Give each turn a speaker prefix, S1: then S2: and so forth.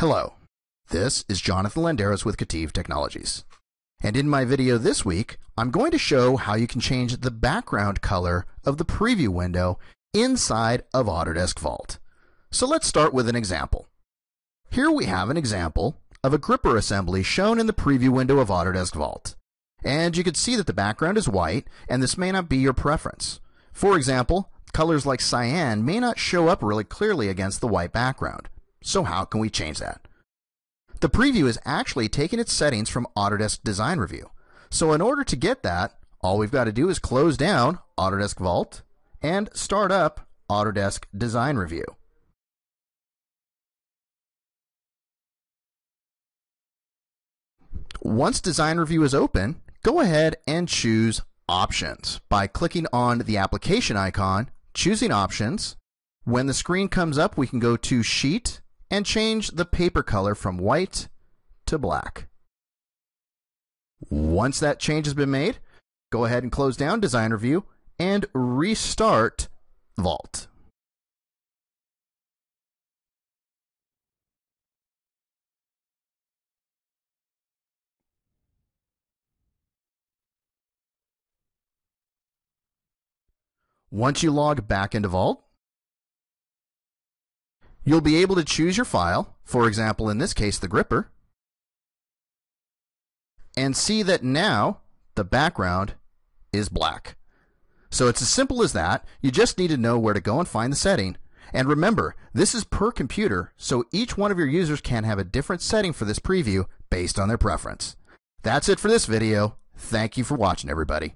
S1: Hello, this is Jonathan Landeros with KETIV Technologies. And in my video this week, I'm going to show how you can change the background color of the preview window inside of Autodesk Vault. So let's start with an example. Here we have an example of a gripper assembly shown in the preview window of Autodesk Vault. And you can see that the background is white, and this may not be your preference. For example, colors like cyan may not show up really clearly against the white background. So how can we change that? The preview is actually taking its settings from Autodesk Design Review. So in order to get that, all we've got to do is close down Autodesk Vault and start up Autodesk Design Review. Once Design Review is open, go ahead and choose Options by clicking on the application icon, choosing Options. When the screen comes up, we can go to Sheet and change the paper color from white to black. Once that change has been made, go ahead and close down Design Review and restart Vault. Once you log back into Vault, you'll be able to choose your file, for example, in this case, the gripper, and see that now the background is black. So it's as simple as that. You just need to know where to go and find the setting. And remember, this is per computer, so each one of your users can have a different setting for this preview based on their preference. That's it for this video. Thank you for watching, everybody.